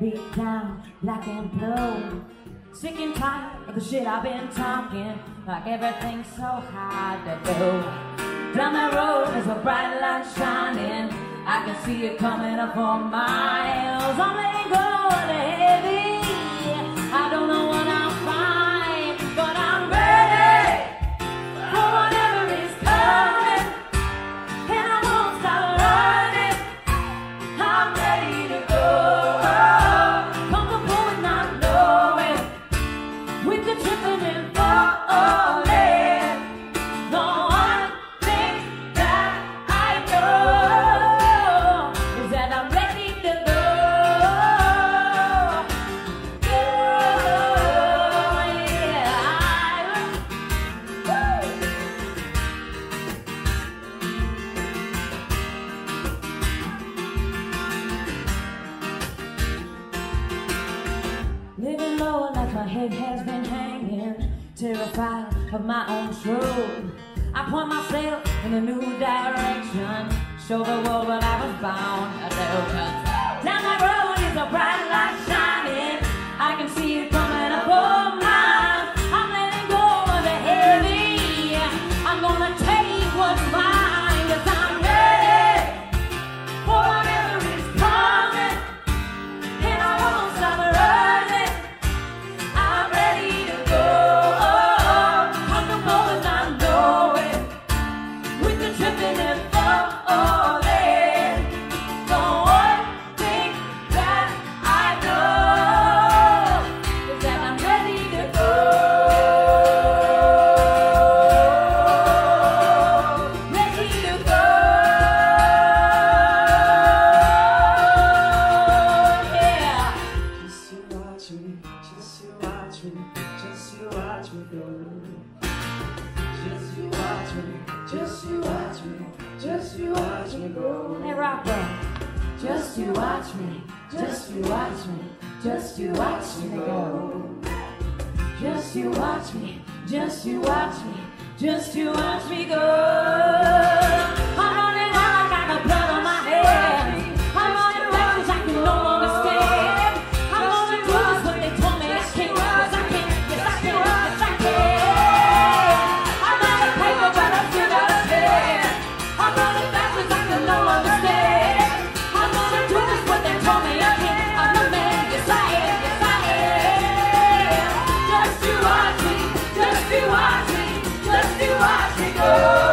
down black and blue. Sick and tired of the shit I've been talking, like everything's so hard to do. Down the road is a bright light shining. I can see it coming up for miles. I'm letting go of the heavy. My head has been hanging, terrified of my own truth. I point myself in a new direction, show the world what I was bound watch me go. Just you watch me, just you watch me, just you watch me go. Hey, rock band. Just you watch me, just you watch me, just you watch me go. Just you watch me, just you watch me, just you watch me go. Oh.